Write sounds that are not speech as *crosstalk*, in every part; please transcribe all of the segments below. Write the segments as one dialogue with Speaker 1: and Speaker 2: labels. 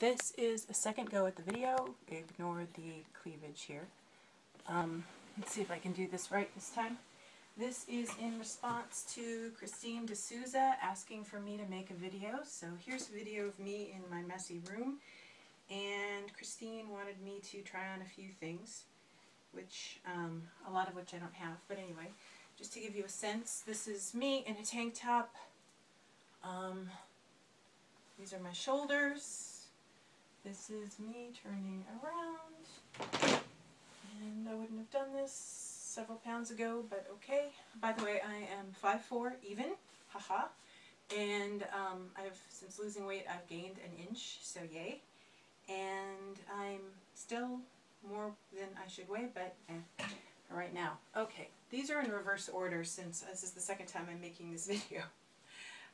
Speaker 1: This is a second go at the video. Ignore the cleavage here. Um, let's see if I can do this right this time. This is in response to Christine D'Souza asking for me to make a video. So here's a video of me in my messy room. And Christine wanted me to try on a few things, which um, a lot of which I don't have. But anyway, just to give you a sense, this is me in a tank top. Um, these are my shoulders. This is me turning around. And I wouldn't have done this several pounds ago, but okay. By the way, I am 5'4", even, haha. And um, I've since losing weight, I've gained an inch, so yay. And I'm still more than I should weigh, but eh, right now. Okay, these are in reverse order since this is the second time I'm making this *laughs* video.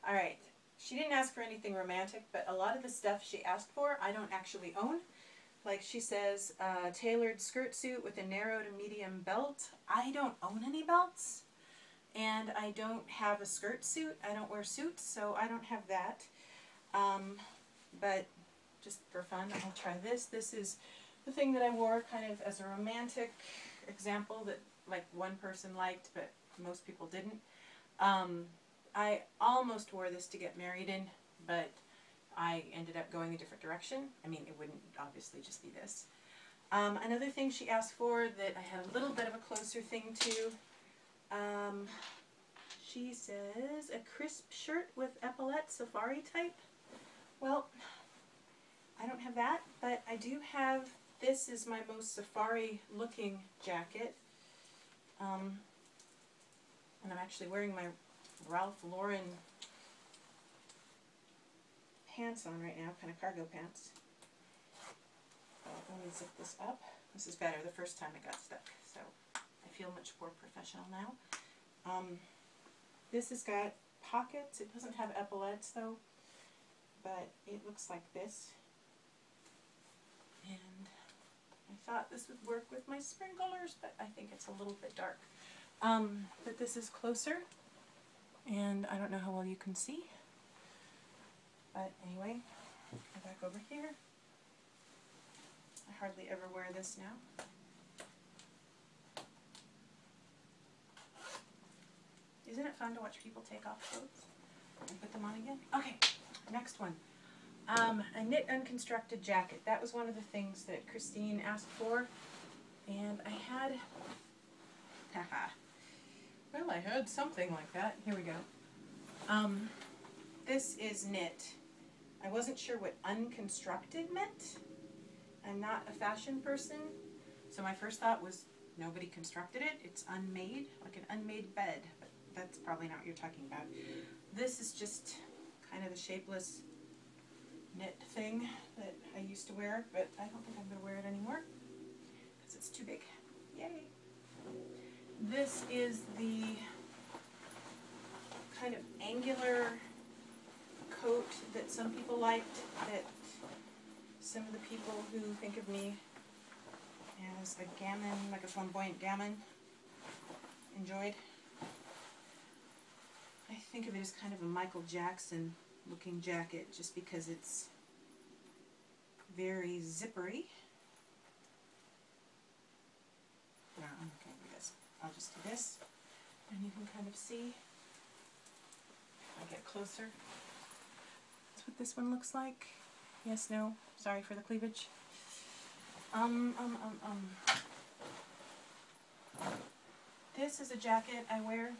Speaker 1: Alright, she didn't ask for anything romantic, but a lot of the stuff she asked for I don't actually own. Like she says, uh, tailored skirt suit with a narrow to medium belt. I don't own any belts. And I don't have a skirt suit. I don't wear suits, so I don't have that. Um, but just for fun, I'll try this. This is the thing that I wore kind of as a romantic example that like one person liked, but most people didn't. Um, I almost wore this to get married in, but I ended up going a different direction. I mean, it wouldn't obviously just be this. Um, another thing she asked for that I had a little bit of a closer thing to, um, she says a crisp shirt with epaulette safari type. Well, I don't have that, but I do have, this is my most safari looking jacket. Um, and I'm actually wearing my Ralph Lauren pants on right now, kind of cargo pants. Let me zip this up. This is better. The first time it got stuck, so I feel much more professional now. Um, this has got pockets. It doesn't have epaulettes though, but it looks like this. And I thought this would work with my spring colors, but I think it's a little bit dark. Um, but this is closer and I don't know how well you can see. But anyway back over here. I hardly ever wear this now. Isn't it fun to watch people take off clothes and put them on again? Okay next one. Um, a knit unconstructed jacket. That was one of the things that Christine asked for. And I had *laughs* haha well, I heard something like that. Here we go. Um, this is knit. I wasn't sure what unconstructed meant. I'm not a fashion person, so my first thought was nobody constructed it. It's unmade, like an unmade bed, but that's probably not what you're talking about. This is just kind of a shapeless knit thing that I used to wear, but I don't think I'm going to wear it anymore because it's too big. This is the kind of angular coat that some people liked, that some of the people who think of me as a gamine, like a flamboyant gamine, enjoyed. I think of it as kind of a Michael Jackson looking jacket just because it's very zippery. I'll just do this, and you can kind of see. If I get closer. That's what this one looks like. Yes, no, sorry for the cleavage. Um, um, um, um. This is a jacket I wear.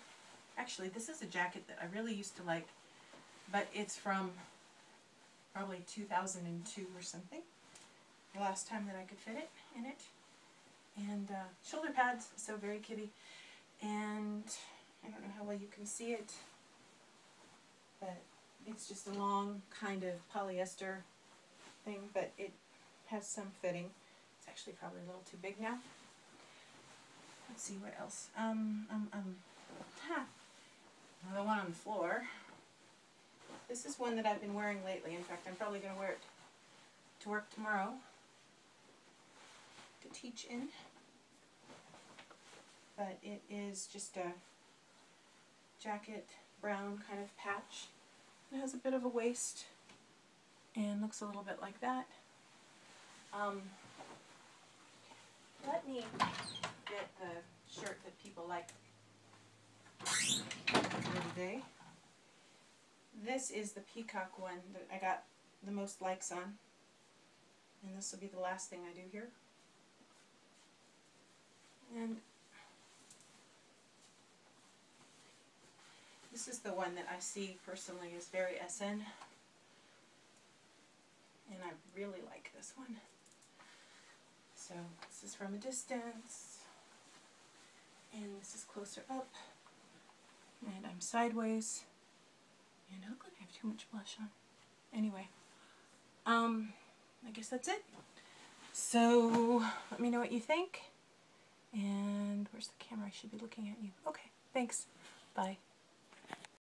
Speaker 1: Actually, this is a jacket that I really used to like, but it's from probably 2002 or something. The last time that I could fit it in it and uh, shoulder pads, so very kitty. And I don't know how well you can see it, but it's just a long kind of polyester thing, but it has some fitting. It's actually probably a little too big now. Let's see what else. Um, um, um. Another one on the floor. This is one that I've been wearing lately. In fact, I'm probably going to wear it to work tomorrow to teach in. But it is just a jacket, brown kind of patch. It has a bit of a waist and looks a little bit like that. Um, let me get the shirt that people like for today. This is the peacock one that I got the most likes on. And this will be the last thing I do here. And this is the one that I see personally is very SN. And I really like this one. So this is from a distance. And this is closer up. And I'm sideways. And I have too much blush on. Anyway. Um, I guess that's it. So, let me know what you think. And where's the camera? I should be looking at you. Okay, thanks. Bye.